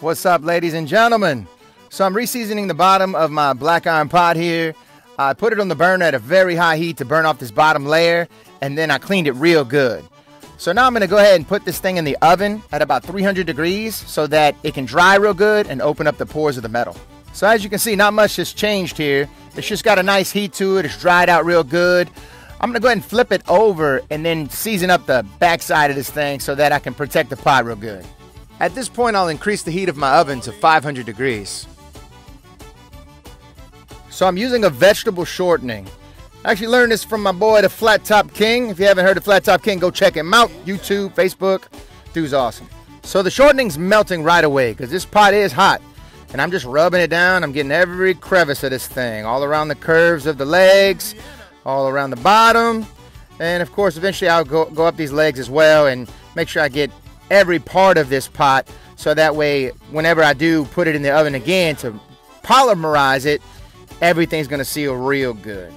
What's up, ladies and gentlemen? So I'm reseasoning the bottom of my black iron pot here. I put it on the burner at a very high heat to burn off this bottom layer, and then I cleaned it real good. So now I'm gonna go ahead and put this thing in the oven at about 300 degrees so that it can dry real good and open up the pores of the metal. So as you can see, not much has changed here. It's just got a nice heat to it. It's dried out real good. I'm gonna go ahead and flip it over and then season up the backside of this thing so that I can protect the pot real good. At this point, I'll increase the heat of my oven to 500 degrees. So I'm using a vegetable shortening. I actually learned this from my boy, the Flat Top King. If you haven't heard of Flat Top King, go check him out. YouTube, Facebook. Dude's awesome. So the shortening's melting right away because this pot is hot. And I'm just rubbing it down. I'm getting every crevice of this thing, all around the curves of the legs, all around the bottom. And of course, eventually I'll go, go up these legs as well and make sure I get every part of this pot so that way whenever I do put it in the oven again to polymerize it, everything's gonna seal real good.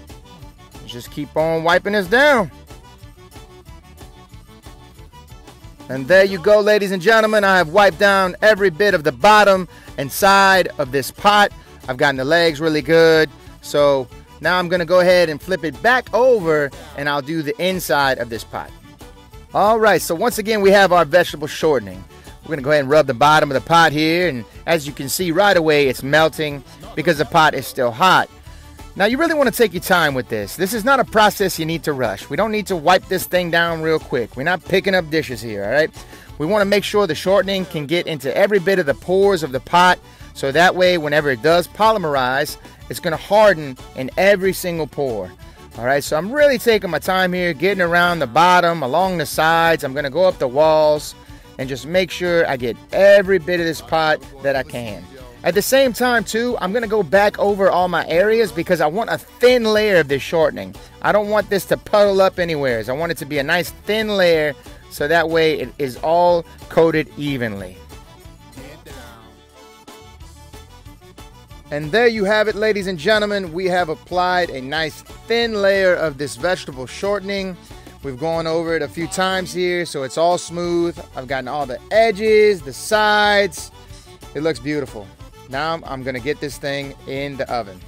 Just keep on wiping this down. And there you go, ladies and gentlemen. I have wiped down every bit of the bottom and side of this pot. I've gotten the legs really good. So now I'm gonna go ahead and flip it back over and I'll do the inside of this pot. All right, so once again, we have our vegetable shortening. We're gonna go ahead and rub the bottom of the pot here. And as you can see right away, it's melting because the pot is still hot. Now you really want to take your time with this. This is not a process you need to rush. We don't need to wipe this thing down real quick. We're not picking up dishes here, all right? We want to make sure the shortening can get into every bit of the pores of the pot so that way whenever it does polymerize, it's going to harden in every single pore. All right, so I'm really taking my time here, getting around the bottom, along the sides. I'm to go up the walls and just make sure I get every bit of this pot that I can. At the same time, too, I'm to go back over all my areas because I want a thin layer of this shortening. I don't want this to puddle up anywhere. I want it to be a nice thin layer so that way it is all coated evenly. And there you have it, ladies and gentlemen. We have applied a nice thin layer of this vegetable shortening. We've gone over it a few times here, so it's all smooth. I've gotten all the edges, the sides. It looks beautiful. Now I'm gonna get this thing in the oven.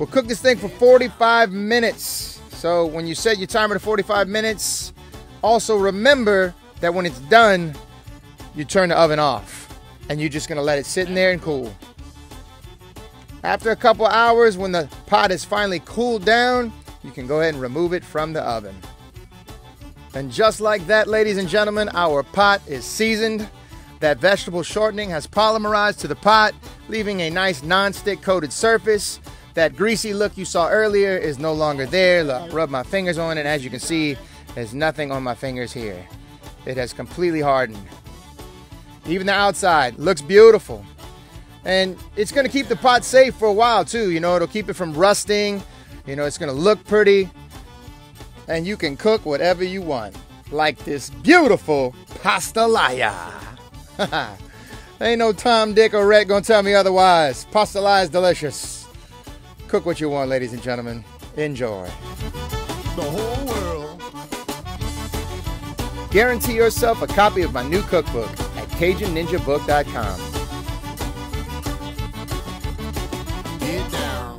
We'll cook this thing for 45 minutes. So when you set your timer to 45 minutes, also remember that when it's done, you turn the oven off and you're just gonna let it sit in there and cool. After a couple hours, when the pot is finally cooled down, you can go ahead and remove it from the oven. And just like that, ladies and gentlemen, our pot is seasoned. That vegetable shortening has polymerized to the pot, leaving a nice non-stick coated surface. That greasy look you saw earlier is no longer there. Look, rub my fingers on it, and as you can see, there's nothing on my fingers here. It has completely hardened. Even the outside looks beautiful. And it's going to keep the pot safe for a while too. You know, it'll keep it from rusting. You know, it's going to look pretty. And you can cook whatever you want. Like this beautiful pastalaya. Ain't no Tom, Dick, or Rhett gonna tell me otherwise. Pastalaya is delicious. Cook what you want, ladies and gentlemen. Enjoy. The whole world. Guarantee yourself a copy of my new cookbook at CajunNinjaBook.com. get down.